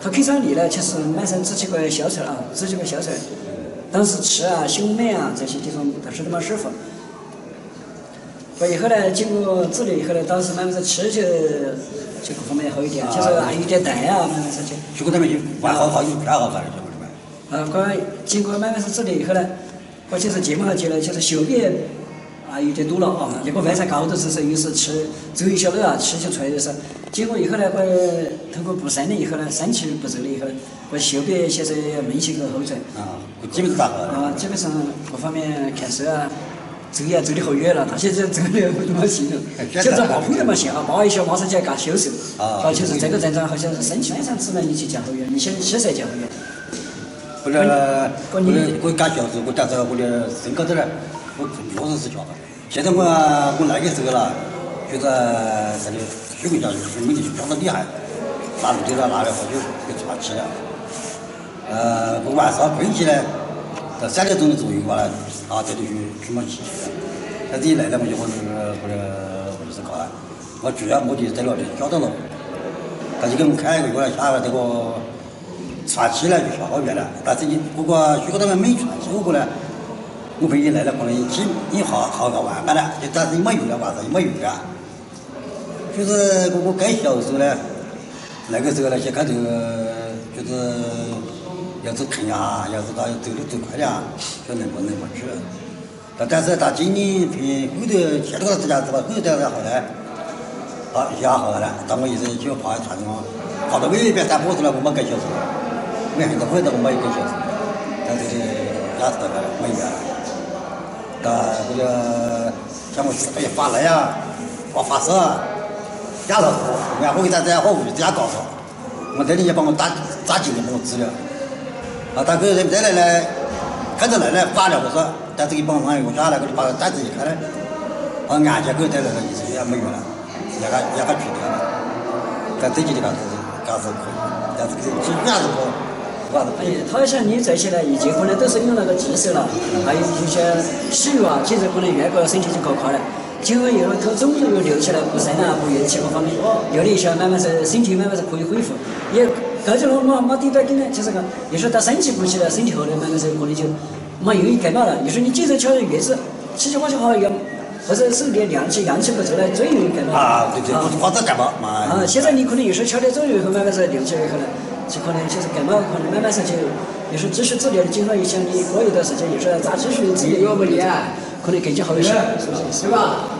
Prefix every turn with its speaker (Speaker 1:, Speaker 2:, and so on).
Speaker 1: 它可上你呢，就是卖上支气管消除了啊，支气管消除了。当时吃啊、胸美啊这些地方都是那么舒服。过以后呢，经过治疗以后呢，当时慢慢是吃就就各方面好一点，就是还有点淡啊，慢慢是就。
Speaker 2: 血管他们就完好好就偏好啥的，晓得吗？
Speaker 1: 啊，过经过慢慢是治疗以后呢，我就是结婚结了，就是小便啊有点多了啊，那个外伤高的时候，有时吃走一小路啊，吃就出来的时候，经过以后呢，我通过补三年以后呢，三期补走了以后，我小便现在明显个后转。
Speaker 2: 啊，基本是大好了。
Speaker 1: 啊，基本上各方面看手啊，走也走的好远了，他现在走的不怎么行了，现在跑步那么行啊，跑一下马上就要干销售。
Speaker 2: 啊，
Speaker 1: 就是这个症状好像是身体上只能力气降好远，你现在膝盖降好远。
Speaker 2: 或者或者我干销售，我但是我的身高头呢，我确实是强了。现在我我那个时候了，觉得这里血管下血管就强得厉害，拿路头了拿了好久就喘气了。呃，我晚上困起来，到三点钟左右吧，啊，这里就充满气气了。但这一来呢，我就我是或者或者是搞了，我主要目的在哪里？交到了。他就给我们开一个过来，下来这个喘气呢就消好远了。但是你不过如果他们没喘气过来，我朋友来了可能几一耗耗个万把了，就但是没用了，晚上也没用了。就是我我该销售呢，那个时候那些开头就是要是看呀，要是他走的走快点，就能不能不去。但但是他今年偏后头前头个这家子吧，后头这家后来。好，压好了，但我一直就跑一串嘛，跑到尾边山坡子了，我没跟销售，没看到回头我没有跟销售，但这里压死了，没有了。但这个像我哎呀发累啊，发发烧啊，压到然后给他再好物质加高烧，我这里也帮我打扎进来帮我治疗。啊，他个人再来呢，看着来呢发了我说，但这个帮忙我下来，我就把单子一开呢，啊，按下给带来了，意思也没用了。也还也还去掉了，但这几天干是干是可以，但是这基本上是不，不是可以。
Speaker 1: 他像你这些呢，以前可能都是用那个技术了，还有一些洗浴啊，其实可能越个身体就搞垮了。经过以后，他肿瘤又留起来，不肾啊，不元气各方面，有了一下，慢慢是身体慢慢是可以恢复。也高级了，我没顶到顶呢，就是个，有时候他身体不起来，身体好了，慢慢是可能就没用于感冒了。有时候你接着吃月子，吃起我就好要。或者是你阳气阳气不足呢，最容易感冒。
Speaker 2: 啊，对对，或者感冒嘛。
Speaker 1: 啊，现在你可能有时候吃点中药以后，慢慢是凉起来以后呢，就可能就是感冒，可能慢慢上去。你说继续治疗的经过一想，你过一段时间，有时候再继续治疗，可能更加好一些？
Speaker 3: 是吧？